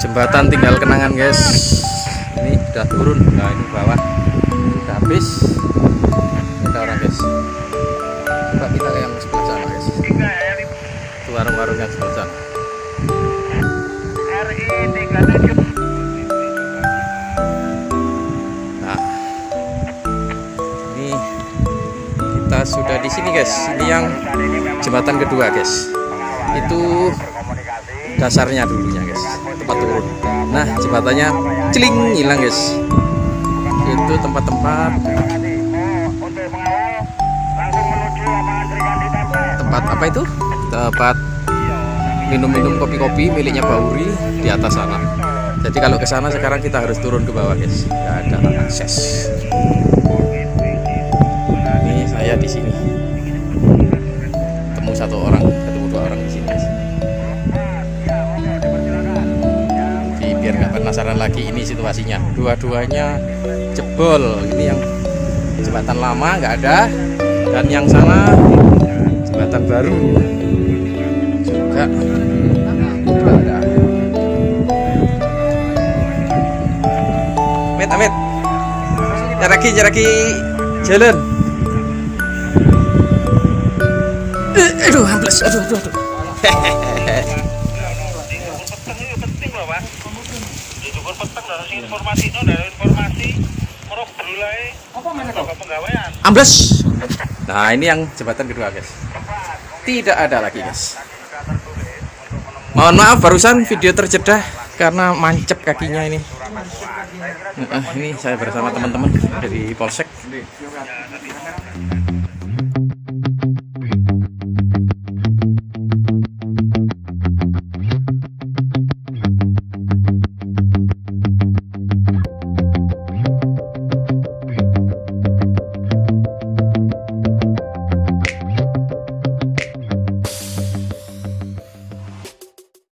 jembatan tinggal kenangan guys. Ini udah turun nah ini bawah. Udah habis. Ada orang guys. Coba kita ke yang sebelah sana guys. Itu warung-warung yang sebelah sana. Nah. Ini kita sudah di sini guys. Ini yang jembatan kedua guys. Itu dasarnya dulunya guys. Tempat turun. Nah jembatannya celing hilang guys. Itu tempat-tempat tempat apa itu? Tempat minum-minum kopi-kopi miliknya Bauri di atas sana. Jadi kalau ke sana sekarang kita harus turun ke bawah guys. Nggak ada akses penasaran lagi ini situasinya. Dua-duanya jebol. Ini yang jembatan lama nggak ada dan yang sana jembatan baru juga. Tidak ada Amit Amit. Jaraki Jaraki. Jalan. Eh, aduh hamples aduh aduh aduh. penting Jujur peteng loh sing informasi itu dari informasi merok berulai apa mana penggawean. Ambles. Nah ini yang jembatan kedua guys. Tidak ada lagi guys. mohon maaf barusan video terjeda karena mancep kakinya ini. Nah, ini saya bersama teman-teman dari polsek